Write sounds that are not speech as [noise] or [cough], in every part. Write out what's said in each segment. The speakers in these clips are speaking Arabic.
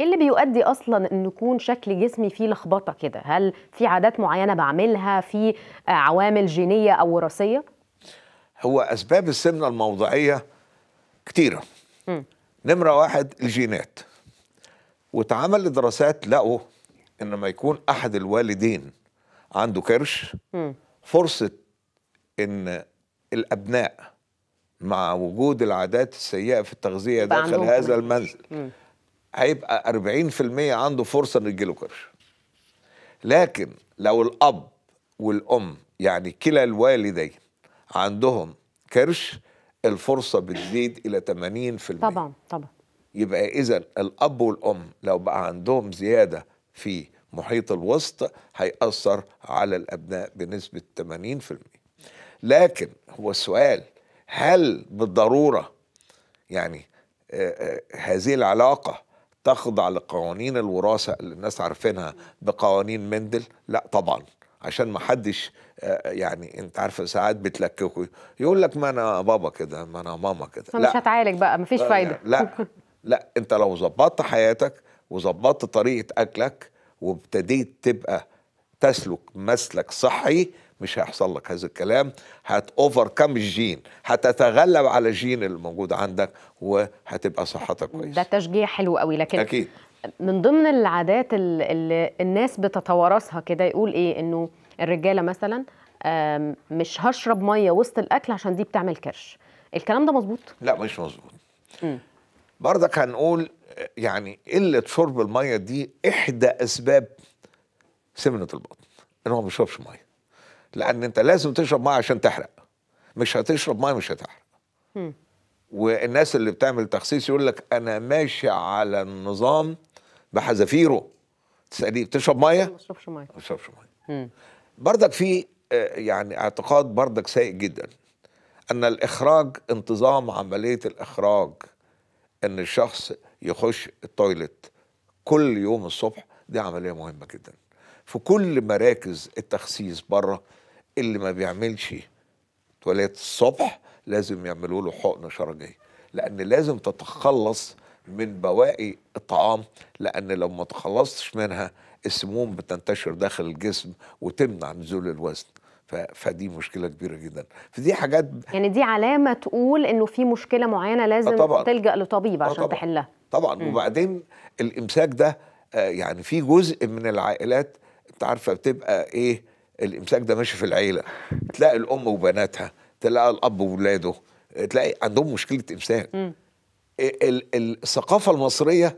إيه اللي بيؤدي أصلا إن يكون شكل جسمي فيه لخبطة كده هل في عادات معينة بعملها في آه، عوامل جينية أو وراثية هو أسباب السمنة الموضعية كتيرة مم. نمرة واحد الجينات واتعمل دراسات لقوا إن لما يكون أحد الوالدين عنده كرش مم. فرصة إن الأبناء مع وجود العادات السيئة في التغذية داخل هذا. المنزل مم. هيبقى 40% عنده فرصة ان يجيله كرش لكن لو الأب والأم يعني كلا الوالدين عندهم كرش الفرصة بتزيد إلى 80% طبعا طبعا. يبقى إذا الأب والأم لو بقى عندهم زيادة في محيط الوسط هيأثر على الأبناء بنسبة 80% لكن هو السؤال هل بالضرورة يعني آه، آه، هذه العلاقة تخضع لقوانين الوراثة اللي الناس عارفينها بقوانين مندل؟ لا طبعا. عشان ما حدش آه، يعني انت عارفه ساعات بتلككوا يقول لك ما أنا بابا كده ما أنا ماما كده. فمش هتعالج بقى مفيش فايدة. لا. لا انت لو ظبطت حياتك وظبطت طريقة أكلك وابتديت تبقى تسلك مسلك صحي مش هيحصل لك هذا الكلام. هتوفر كم الجين هتتغلب على الجين اللي موجود عندك وهتبقى صحتك ده كويسه تشجيع حلو قوي. لكن أكيد. من ضمن العادات ال- اللي الناس بتتوارثها كده يقول إيه؟ إنه الرجالة مثلا مش هشرب مية وسط الأكل عشان دي بتعمل كرش. الكلام ده مظبوط؟ لا مش مظبوط. برضك هنقول يعني قلة شرب المية دي إحدى أسباب سمنة البطن إن هو ما بيشربش مية. لأن أنت لازم تشرب ميه عشان تحرق مش هتشرب ميه مش هتحرق مم. والناس اللي بتعمل تخسيس يقول لك أنا ماشي على النظام بحذافيره تسأليه بتشرب مية؟ ما اشربش مية ما بشربش مية. بردك في آه، يعني اعتقاد بردك سيء جدا أن الإخراج انتظام عملية الإخراج إن الشخص يخش ال toilet كل يوم الصبح دي عملية مهمة جدا في كل مراكز التخسيس بره اللي ما بيعملش toilet الصبح لازم يعملوا له حقن شرجيه لأن لازم تتخلص من بواقي الطعام لأن لو ما تخلصتش منها السموم بتنتشر داخل الجسم وتمنع نزول الوزن. فدي مشكلة كبيرة جدا فدي حاجات يعني دي علامة تقول إنه في مشكلة معينة لازم طبعاً. تلجأ لطبيب آه عشان طبعاً. تحلها طبعا مم. وبعدين الإمساك ده آه، يعني في جزء من العائلات أنت عارفة بتبقى إيه الامساك ده ماشي في العيلة. تلاقي الأم وبناتها تلاقي الأب وولاده تلاقي عندهم مشكلة إمساك. ال- ال- الثقافة المصرية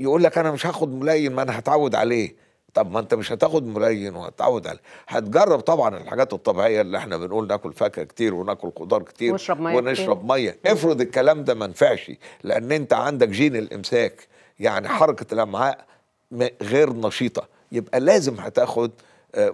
يقول لك أنا مش هاخد ملين ما أنا هتعود عليه. طب ما أنت مش هتاخد ملين وهتعود عليه. هتجرب طبعا الحاجات الطبيعية اللي إحنا بنقول ناكل فاكهة كتير وناكل خضار كتير ونشرب مية ونشرب مية. افرض الكلام ده ما نفعش لأن أنت عندك جين الإمساك. يعني حركة الأمعاء غير نشيطة. يبقى لازم هتاخد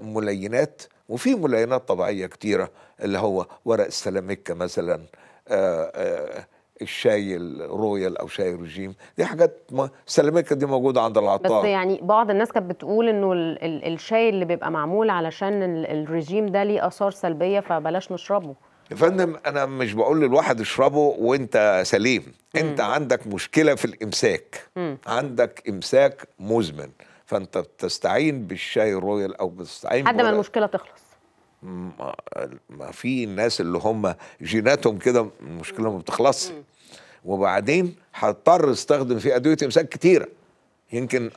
ملينات وفي ملينات طبيعية كتيرة اللي هو ورق السلاميكا مثلا آه، آه، الشاي الرويال أو شاي الرجيم. دي حاجات ما السلاميكا دي موجودة عند بس العطار يعني بعض الناس كانت بتقول إنه ال ال الشاي اللي بيبقى معمول علشان ال الرجيم ده ليه آثار سلبية فبلاش نشربه. يا فندم أنا مش بقول للواحد اشربه وأنت سليم. أنت عندك مشكلة في الإمساك. مم. عندك إمساك مزمن. فأنت بتستعين بالشاي الرويال أو بتستعين لحد ما المشكلة تخلص. ما في الناس اللي هم جيناتهم كده المشكلة ما بتخلصش. وبعدين هضطر أستخدم فيه أدوية إمساك كتيرة. يمكن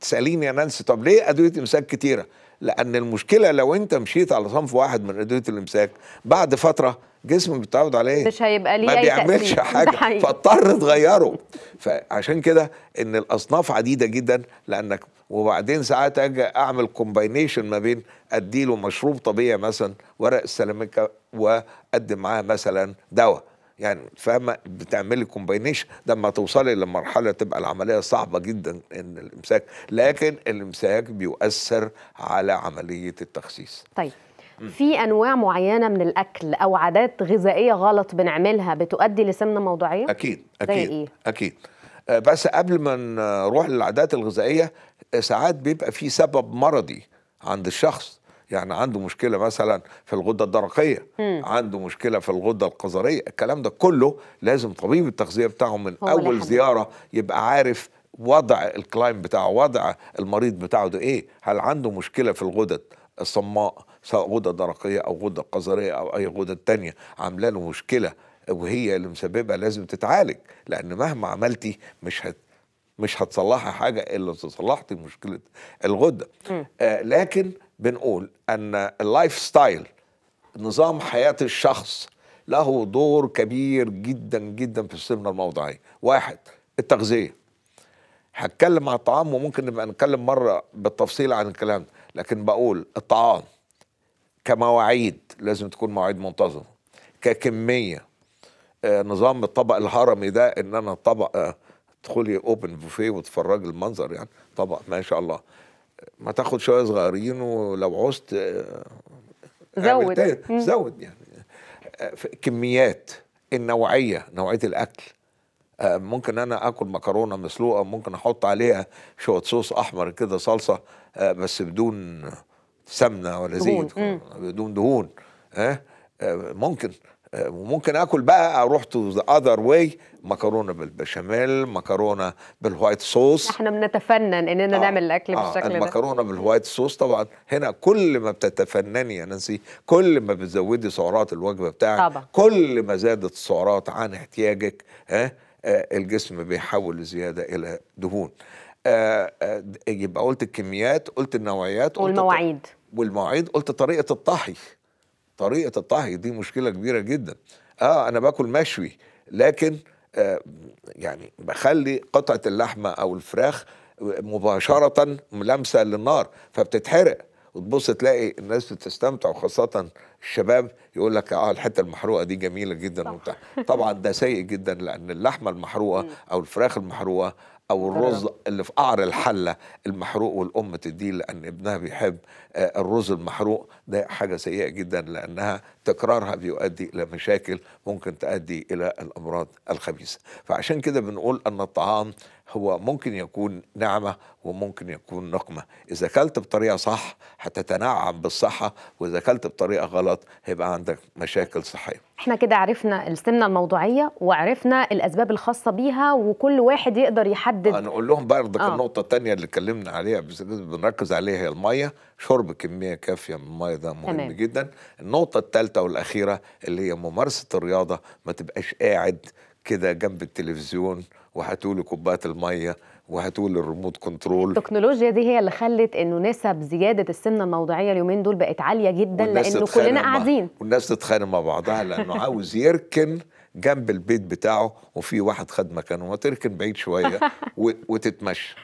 تسأليني يا نانسي طب ليه أدوية إمساك كتيرة؟ لأن المشكلة لو أنت مشيت على صنف واحد من أدوية الإمساك بعد فترة جسمك بيتعود عليه. مش هيبقى ليه ما بيعملش. [laughs] ده حاجة. فاضطر تغيره. فعشان كده إن الأصناف عديدة جدا لأنك وبعدين ساعات أجي أعمل كومباينيشن ما بين أديله مشروب طبيعي مثلا ورق السلاميكا وأقدم معاه مثلا دواء. يعني فاهمة؟ بتعملي كومباينيشن لما توصلي لمرحلة تبقى العملية صعبة جدا إن الإمساك. لكن الإمساك بيؤثر على عملية التخسيس. طيب. في أنواع معينة من الأكل أو عادات غذائية غلط بنعملها بتؤدي لسمنة موضعيه أكيد أكيد إيه؟ أكيد آه، بس قبل ما نروح للعادات الغذائية آه، ساعات بيبقى في سبب مرضي عند الشخص يعني عنده مشكلة مثلا في الغدة الدرقية مم. عنده مشكلة في الغدة القذرية الكلام ده كله لازم طبيب التغذية بتاعه من يحدد. زيارة يبقى عارف وضع ال client بتاعه وضع المريض بتاعه ده إيه هل عنده مشكلة في الغدد الصماء سواء غدة درقية أو غدة كظرية أو أي غدة تانية عاملة له مشكلة وهي اللي مسببها لازم تتعالج. لأن مهما عملتي مش هت مش هتصلحي حاجة إلا تصلحتي مشكلة الغدة. آه لكن بنقول أن ال lifestyle نظام حياة الشخص له دور كبير جدا جدا في السمنة الموضعية. واحد التغذية. هتكلم عن الطعام وممكن نبقى نتكلم مرة بالتفصيل عن الكلام ده. لكن بقول الطعام كمواعيد لازم تكون مواعيد منتظمة ككمية. آه نظام الطبق الهرمي ده إن أنا طبق آه تدخلي اوبن بوفيه وتفرجي المنظر يعني طبق ما شاء الله. ما تاخد شوية صغيرين ولو عوزت آه زود. زود يعني. كميات. النوعية نوعية الأكل. ممكن أنا آكل مكرونة مسلوقة ممكن أحط عليها شوية صوص أحمر كده صلصة آه، بس بدون سمنة ولا. زيت. بدون دهون. ها؟ آه، ممكن. آه، وممكن آكل بقى أروح to the other way مكرونة بالبشاميل مكرونة بال white sauce. إحنا بنتفنن إننا آه، نعمل الأكل آه بالشكل ده. المكرونة بال white sauce طبعا. هنا كل ما بتتفنني يا نانسي كل ما بتزودي سعرات الوجبة بتاعك طبعا. كل ما زادت السعرات عن احتياجك ها؟ آه الجسم بيحول الزياده إلى دهون. آه آه يبقى قلت الكميات قلت النوعيات قلت والمواعيد. والمواعيد قلت طريقة الطهي. طريقة الطهي دي مشكلة كبيرة جدا. آه أنا باكل مشوي لكن آه يعني بخلي قطعة اللحمة أو الفراخ مباشرة ملامسه للنار فبتتحرق. وتبص تلاقي الناس بتستمتع وخاصة الشباب يقول لك آه الحتة المحروقة دي جميلة جدا وبتاع. طبعا ده سيء جدا لأن اللحمة المحروقة أو الفراخ المحروقة أو الرز اللي في قعر الحلة المحروق والأم تديه لأن ابنها بيحب آه، الرز المحروق ده حاجة سيئة جدا لأنها تكرارها بيؤدي إلى مشاكل ممكن تؤدي إلى الأمراض الخبيثة. فعشان كده بنقول أن الطعام هو ممكن يكون نعمة وممكن يكون نقمة. إذا أكلت بطريقة صح هتتنعم بالصحة وإذا أكلت بطريقة غلط هيبقى عندك مشاكل صحية. إحنا كده عرفنا السمنة الموضوعية وعرفنا الأسباب الخاصة بيها وكل واحد يقدر يحدد. نقول لهم برضك آه. النقطة التانية اللي اتكلمنا عليها بس بنركز عليها هي المية. شرب كمية كافية من المية ده مهم تمام. جدا. النقطة الثالثة والأخيرة اللي هي ممارسة الرياضة ما تبقاش قاعد كده جنب التلفزيون وهاتولي كوباية المية وهاتولي الريموت كنترول. التكنولوجيا دي هي اللي خلت إنه نسب زيادة السمنة الموضعية اليومين دول بقت عالية جدا لأنه كلنا قاعدين. والناس تتخانق مع بعضها لأنه [laughs] عاوز يركن جنب البيت بتاعه وفي واحد خد مكانه ما تركن بعيد شوية [laughs] وتتمشى.